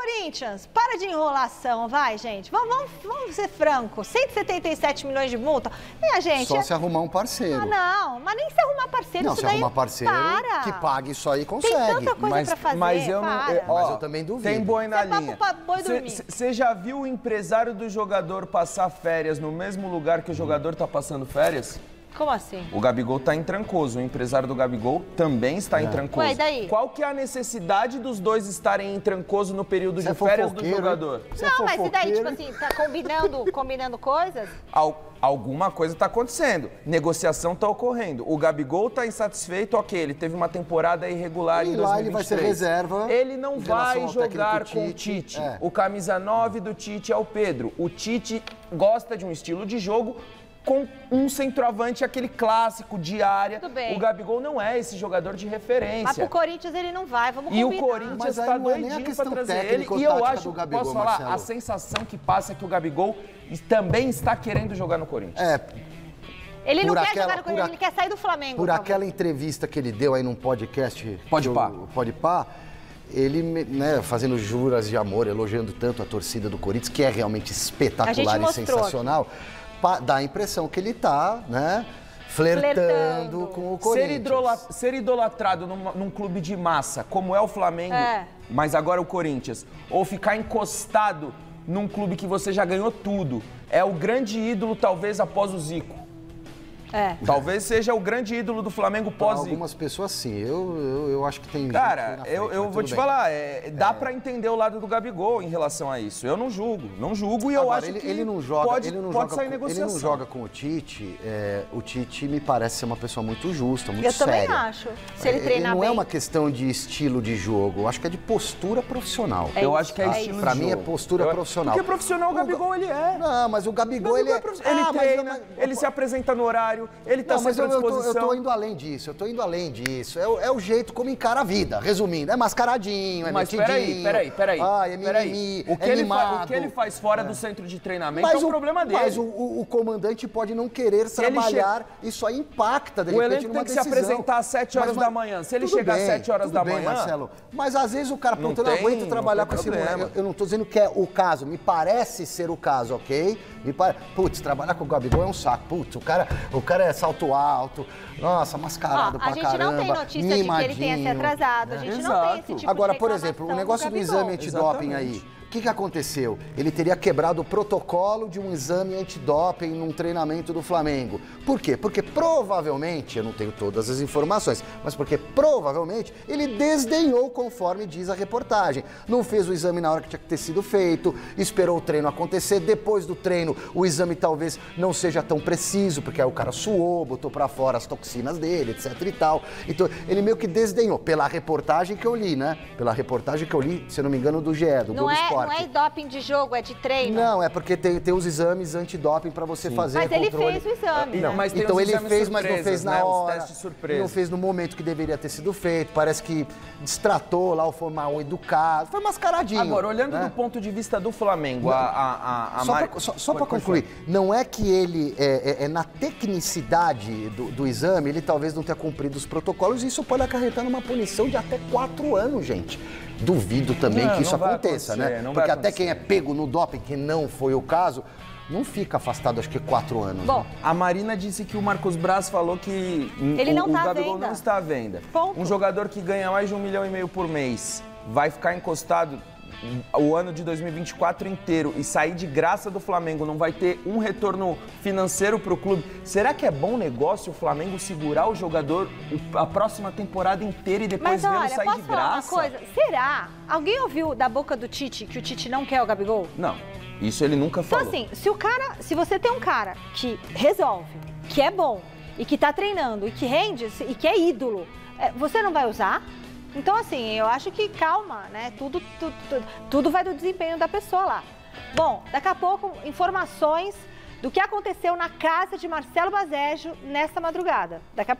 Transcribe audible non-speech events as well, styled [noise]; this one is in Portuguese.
Corinthians, para de enrolação, vai, gente. Vamos, vamos, vamos ser franco. 177 milhões de multa. E a gente. Só se arrumar um parceiro. Ah, não, mas nem se arrumar parceiro. Não, isso se daí arrumar parceiro para. que pague isso aí Tem consegue. tanta coisa mas, pra fazer. mas eu não. eu- ó, Mas eu também duvido. Tem boi na Isso é linha. Você já viu o empresário do jogador passar férias no mesmo lugar que o jogador tá passando férias? Como assim? O Gabigol tá em Trancoso. O empresário do Gabigol também está em Trancoso. Ué, daí? Qual que é a necessidade dos dois estarem em Trancoso no período Você de é férias do jogador? Você é não, mas e daí, tipo assim, tá combinando, [laughs] combinando coisas? Al- alguma coisa está acontecendo. Negociação está ocorrendo. O Gabigol está insatisfeito, ok, ele teve uma temporada irregular E em lá 2023. ele vai ser reserva Ele não vai jogar com o Tite. Tite. É. O camisa 9 do Tite é o Pedro. O Tite gosta de um estilo de jogo com um centroavante, aquele clássico de área. Tudo bem. O Gabigol não é esse jogador de referência. Mas pro Corinthians ele não vai, vamos E o combinar. Corinthians está é doidinho para trazer ele. E eu acho, Gabigol, posso falar, Marcelo. a sensação que passa é que o Gabigol também está querendo jogar no Corinthians. É, Ele não por quer aquela- jogar no Corinthians, a- ele quer sair do Flamengo. por talvez. aquela entrevista que ele deu aí num podcast. Pode pá. Pode pá. Ele, né, fazendo juras de amor, elogiando tanto a torcida do Corinthians, que é realmente espetacular e sensacional, pa- dá a impressão que ele tá, né, flertando, Flertando. com o Ser, Corinthians. idrola- ser idolatrado numa- num clube de massa, como é o Flamengo, É. mas agora o Corinthians, ou ficar encostado num clube que você já ganhou tudo, é o grande ídolo, talvez, após o Zico. É. Talvez seja o grande ídolo do Flamengo Pra pós-Zico. algumas pessoas, sim. Eu, eu, eu acho que tem. Cara, frente, eu, eu vou te bem. falar, é, dá pra entender o lado do Gabigol em relação a isso. Eu não julgo, não julgo e eu Agora, acho ele, que ele não joga, pode, ele não pode joga sair com, negociação. Ele não joga com o Tite. é, o Tite me parece ser uma pessoa muito justa, muito Eu também séria. acho. Se ele É, treinar não bem. é uma questão de estilo de jogo, eu acho que é de postura profissional. É Eu isso, acho que é, é estilo isso. Pra de mim é jogo. postura Eu- profissional. Porque profissional o Gabigol ele é. Não, mas o Gabigol, ele Gabigol é... é ele Ah, eu- treina, ele se apresenta no horário, ele tá Não, mas sempre eu, à eu, tô, disposição. eu tô indo além disso, eu tô indo além disso. É, o- é o jeito como encara a vida, resumindo. É mascaradinho, é Mas peraí, peraí, peraí. Ai, é mimimi, O que, é ele fa- mimado. o que ele faz fora do centro de treinamento é Mas um problema dele. Mas o, o- o comandante pode não querer Se ele trabalhar, isso aí impacta, de O repente, elenco numa tem que se decisão. apresentar às 7 horas Mas- da manhã. Se ele chegar às bem, 7 horas da bem, manhã- Marcelo. Mas às vezes o cara, Não puta, eu não aguento trabalhar com esse moleque. Eu, não tô dizendo que é o caso, me parece ser o caso, ok? Me pare... Putz, trabalhar com o Gabigol é um saco. Putz, o cara, o cara é salto alto, nossa, mascarado Ó, pra a gente caramba, não tem notícia de que ele tenha se mimadinho. atrasado. A gente não Exato. tem esse tipo Agora, de por exemplo, o negócio do exame antidoping aí. Que, que aconteceu? Ele teria quebrado o protocolo de um exame antidoping num treinamento do Flamengo. Por quê? Porque provavelmente, eu não tenho todas as informações, mas porque provavelmente ele desdenhou conforme diz a reportagem. Não fez o exame na hora que tinha que ter sido feito, esperou o treino acontecer. Depois do treino, o exame talvez não seja tão preciso, porque aí o cara suou, botou pra fora as toxinas dele, etc e tal. Então, ele meio que desdenhou, pela reportagem que eu li, né? Pela reportagem que eu li, se eu não me engano, do GE, do Não Globo é, Esporte. Não é doping de jogo, é de treino. Não, é porque tem, tem os exames antidoping pra você fazer Mas ele controle. fez o exame. Não, né? mas tem então ele fez, mas não fez na né? Os hora. Não fez no momento que deveria ter sido feito. Parece que distratou lá o foi mal educado. Foi mascaradinho. Agora, olhando né? do ponto de vista do Flamengo, a, a, a, a Só Mari- pra, só, só Pode- pra pode concluir, não é que ele, é, é- é na tecnicidade do, do exame, ele talvez não tenha cumprido os protocolos, e isso pode acarretar numa punição de até quatro anos, gente. Duvido também Não, que isso aconteça, né? Porque até quem é pego no doping, que não foi o caso, não fica afastado, acho que quatro anos. Bom, né? A Marina disse que o Marcos Braz falou que Ele o, não o tá à Gabigol venda. não está à venda. Ponto. Um jogador que ganha mais de um milhão e meio por mês vai ficar encostado o ano de 2024 inteiro e sair de graça do Flamengo, não vai ter um retorno financeiro para o clube. Será que é bom negócio o Flamengo segurar o jogador a próxima temporada inteira e depois vê-lo sair posso de falar uma graça? coisa? Será? Alguém ouviu da boca do Tite que o Tite não quer o Gabigol? Não, isso ele nunca Então, falou. assim, se o cara, se você tem um cara que resolve, que é bom e que tá treinando e que rende e que é ídolo, é, você não vai usar? Então, assim, eu acho que calma, né? Tudo, tudo, tudo, tudo vai do desempenho da pessoa lá. Bom, daqui a pouco, informações do que aconteceu na casa de Marcelo Bazejo nesta madrugada. Daqui a